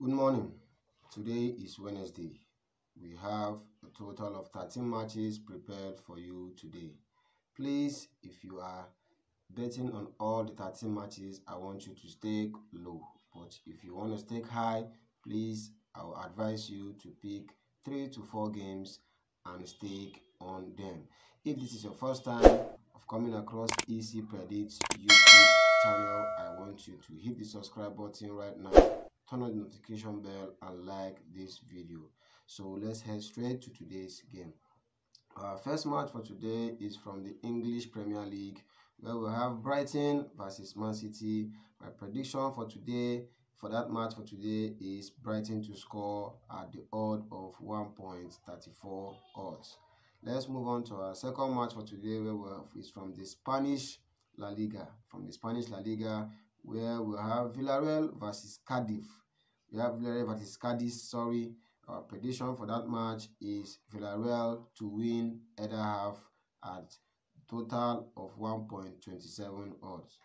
Good morning. Today is Wednesday. We have a total of 13 matches prepared for you today. Please, if you are betting on all the 13 matches, I want you to stake low. But if you want to stake high, please, I will advise you to pick 3 to 4 games and stake on them. If this is your first time of coming across EC Predicts YouTube channel, I want you to hit the subscribe button right now, turn on the notification bell and like this video. So let's head straight to today's game. Our first match for today is from the English Premier League where we have Brighton versus Man City. My prediction for today for that match for today is Brighton to score at the odd of 1.34 odds. Let's move on to our second match for today where we have, is from the Spanish La Liga. From the Spanish La Liga where we have Villarreal versus Cardiff. We have Villarreal versus Cadiz, sorry. Our prediction for that match is Villarreal to win either half at total of 1.27 odds.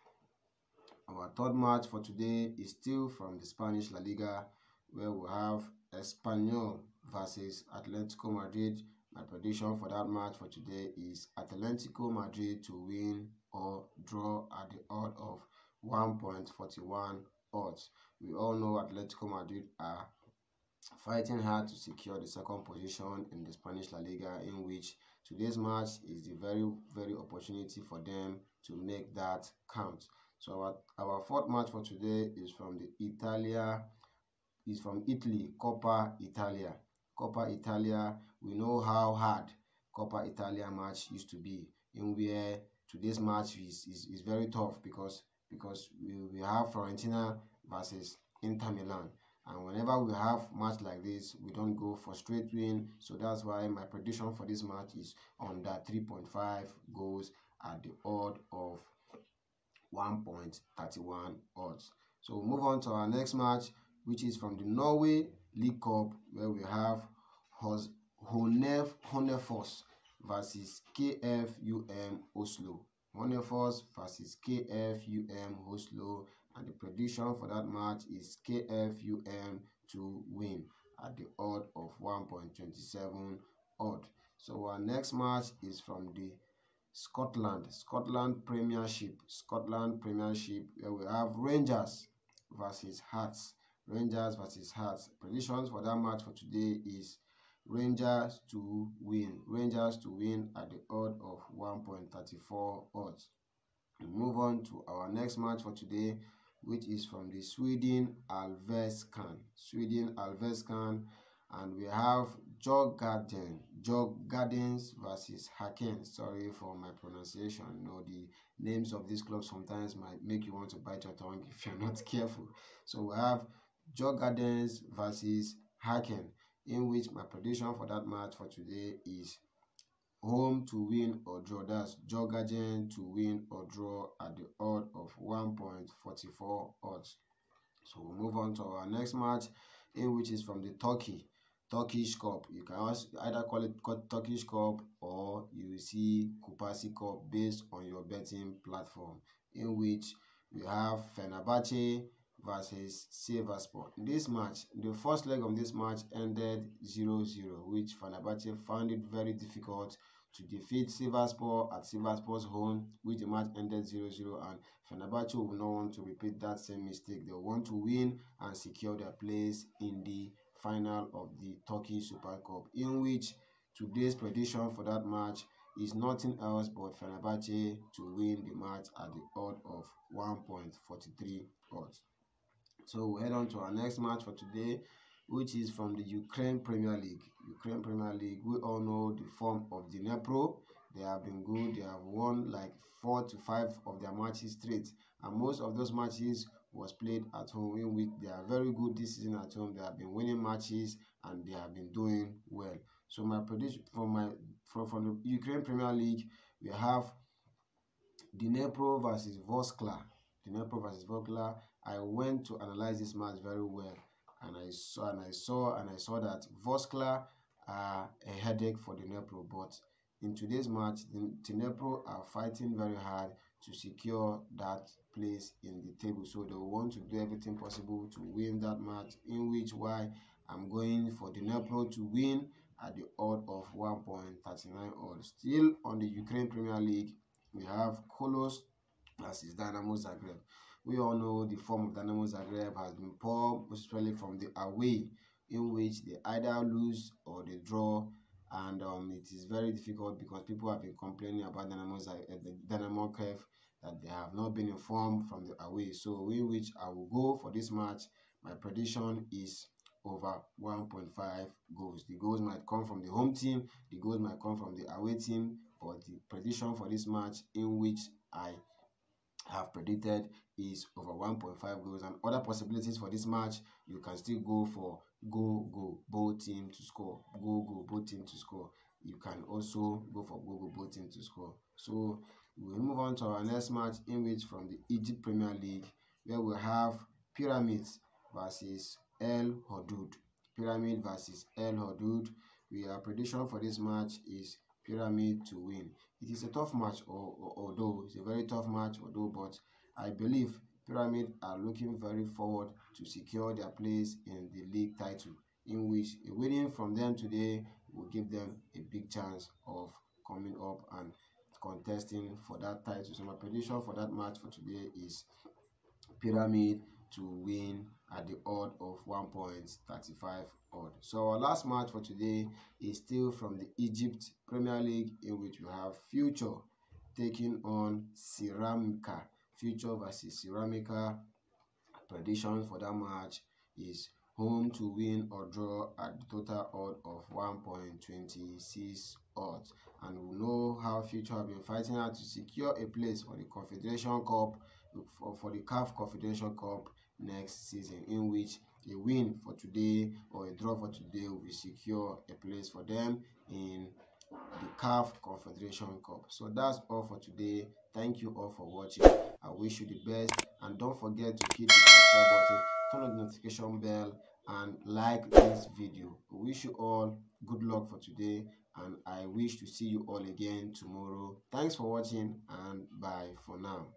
Our third match for today is still from the Spanish La Liga where we have Espanyol versus Atletico Madrid. My prediction for that match for today is Atletico Madrid to win or draw at the odd of 1.41 odds. We all know Atletico Madrid are fighting hard to secure the second position in the Spanish La Liga in which today's match is the very very opportunity for them to make that count. So our, our fourth match for today is from the Italia is from Italy, Coppa Italia. Coppa Italia, we know how hard Coppa Italia match used to be in where today's match is, is, is very tough because because we, we have Fiorentina versus Inter Milan. And whenever we have match like this we don't go for straight win. So that's why my prediction for this match is under 3.5 goals at the odd of 1.31 odds. So we'll move on to our next match which is from the Norway League Cup where we have Honef Honefoss versus KFUM Oslo Honefoss versus KFUM Oslo and the prediction for that match is KFUM to win at the odd of 1.27 odd. So our next match is from the Scotland, Scotland Premiership, Scotland Premiership where we have Rangers versus Hearts. Rangers versus Hearts. Predictions for that match for today is Rangers to win. Rangers to win at the odd of 1.34 odds. We move on to our next match for today which is from the Sweden Alveskan. Sweden Alveskan and we have Jog Garden, Jog Gardens versus Häcken. Sorry for my pronunciation. You know the names of these clubs sometimes might make you want to bite your tongue if you're not careful. So we have Jog Gardens versus Häcken, in which my prediction for that match for today is home to win or draw. That's Jogagen to win or draw at the odd of 1.44 odds. So we'll move on to our next match, in which is from the Turkey Turkish Cup. You can either call it Turkish Cup or you see Kupasi Cup based on your betting platform, in which we have Fenerbahce versus Sivasspor. In this match, the first leg of this match ended 0-0, which Fenerbahce found it very difficult to defeat Sivasspor at Sivasspor's home, which the match ended 0-0 and Fenerbahce will not want to repeat that same mistake. They want to win and secure their place in the final of the Turkey Super Cup, in which today's prediction for that match is nothing else but Fenerbahce to win the match at the odd of 1.43 odds. So we'll head on to our next match for today, which is from the Ukraine Premier League. Ukraine Premier League, we all know the form of Dnipro. They have been good. They have won like four to five of their matches straight, and most of those matches was played at home. In they are very good this season at home. They have been winning matches and they have been doing well. So my prediction from my from, from the Ukraine Premier League, we have Dnipro versus Vorskla. Dnipro versus Vorskla. I went to analyze this match very well, and I saw and I saw and I saw that Vorskla are a headache for the Dnipro. But in today's match, the Dnipro are fighting very hard to secure that place in the table. So they want to do everything possible to win that match, in which why I'm going for the Dnipro to win at the odd of 1.39 odd. Still on the Ukraine Premier League, we have Kolos versus Dynamo Zagreb. We all know the form of Dynamo Zagreb has been poor, especially from the away, in which they either lose or they draw and um, it is very difficult because people have been complaining about Dynamo, the Dynamo Kiev that they have not been informed from the away. So, in which I will go for this match, my prediction is over 1.5 goals. The goals might come from the home team, the goals might come from the away team, but the prediction for this match, in which I have predicted, is over 1.5 goals. And other possibilities for this match, you can still go for go go both team to score go go both team to score. You can also go for go go both team to score. So we move on to our next match in which from the egypt premier league where we have pyramids versus el hudud. Pyramid versus el hudud. We our prediction for this match is pyramid to win it is a tough match although it's a very tough match although but i believe Pyramid are looking very forward to secure their place in the league title, in which a winning from them today will give them a big chance of coming up and contesting for that title. So my prediction for that match for today is Pyramid to win at the odd of 1.35 odd. So our last match for today is still from the Egypt Premier League in which we have Future taking on Ceramica Future versus Ceramica. Prediction for that match is home to win or draw at the total odd of 1.26 odds. And we know how Future have been fighting hard to secure a place for the Confederation Cup for, for the CAF Confederation Cup next season, in which a win for today or a draw for today will secure a place for them in the CAF Confederation Cup. So that's all for today. Thank you all for watching. I wish you the best and don't forget to hit the subscribe button, turn on the notification bell and like this video. I wish you all good luck for today and I wish to see you all again tomorrow. Thanks for watching and bye for now.